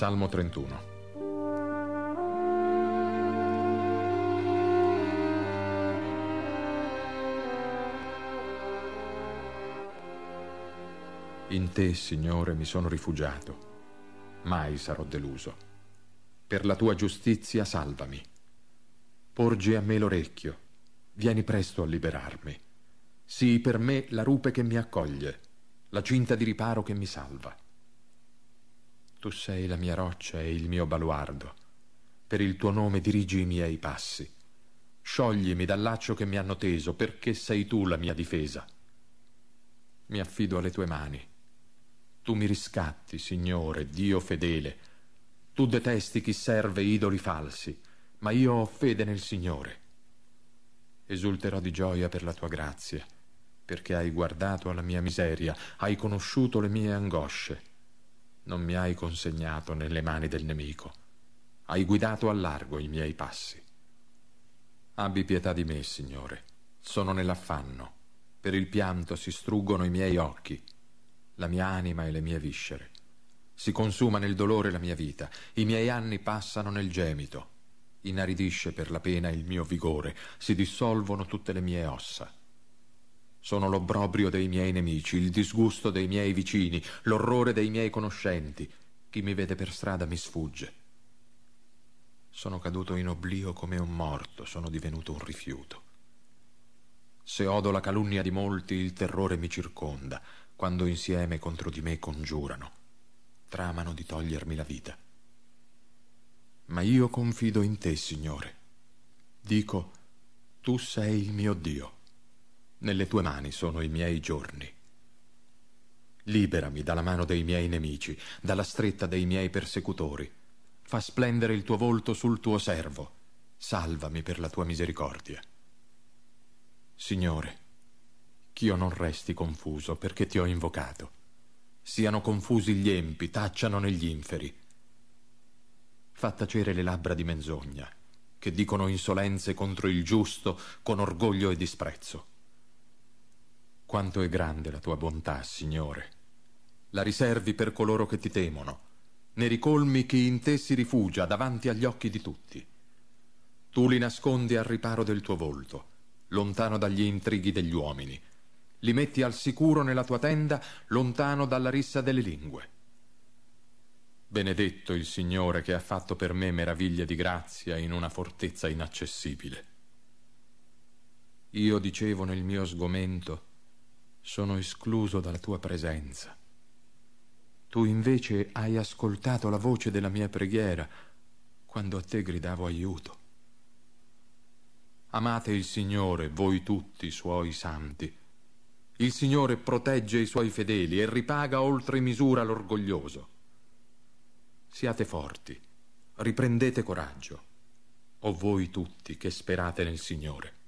Salmo 31. In te, Signore, mi sono rifugiato. Mai sarò deluso. Per la tua giustizia salvami. Porgi a me l'orecchio. Vieni presto a liberarmi. Sii per me la rupe che mi accoglie, la cinta di riparo che mi salva. Tu sei la mia roccia e il mio baluardo. Per il tuo nome dirigi i miei passi. Scioglimi dal laccio che mi hanno teso, perché sei tu la mia difesa. Mi affido alle tue mani. Tu mi riscatti, Signore, Dio fedele. Tu detesti chi serve idoli falsi, ma io ho fede nel Signore. Esulterò di gioia per la tua grazia, perché hai guardato alla mia miseria, hai conosciuto le mie angosce non mi hai consegnato nelle mani del nemico. Hai guidato a largo i miei passi. Abbi pietà di me, Signore. Sono nell'affanno. Per il pianto si struggono i miei occhi, la mia anima e le mie viscere. Si consuma nel dolore la mia vita, i miei anni passano nel gemito. Inaridisce per la pena il mio vigore, si dissolvono tutte le mie ossa. Sono l'obbrobrio dei miei nemici, il disgusto dei miei vicini, l'orrore dei miei conoscenti. Chi mi vede per strada mi sfugge. Sono caduto in oblio come un morto, sono divenuto un rifiuto. Se odo la calunnia di molti, il terrore mi circonda, quando insieme contro di me congiurano, tramano di togliermi la vita. Ma io confido in te, Signore. Dico, tu sei il mio Dio. Nelle tue mani sono i miei giorni. Liberami dalla mano dei miei nemici, dalla stretta dei miei persecutori. Fa splendere il tuo volto sul tuo servo. Salvami per la tua misericordia. Signore, ch'io non resti confuso perché ti ho invocato. Siano confusi gli empi, tacciano negli inferi. Fa tacere le labbra di menzogna, che dicono insolenze contro il giusto con orgoglio e disprezzo. Quanto è grande la tua bontà, Signore. La riservi per coloro che ti temono. Ne ricolmi chi in te si rifugia davanti agli occhi di tutti. Tu li nascondi al riparo del tuo volto, lontano dagli intrighi degli uomini. Li metti al sicuro nella tua tenda, lontano dalla rissa delle lingue. Benedetto il Signore che ha fatto per me meraviglie di grazia in una fortezza inaccessibile. Io dicevo nel mio sgomento, sono escluso dalla tua presenza. Tu invece hai ascoltato la voce della mia preghiera quando a te gridavo aiuto. Amate il Signore, voi tutti suoi santi. Il Signore protegge i suoi fedeli e ripaga oltre misura l'orgoglioso. Siate forti, riprendete coraggio, o voi tutti che sperate nel Signore.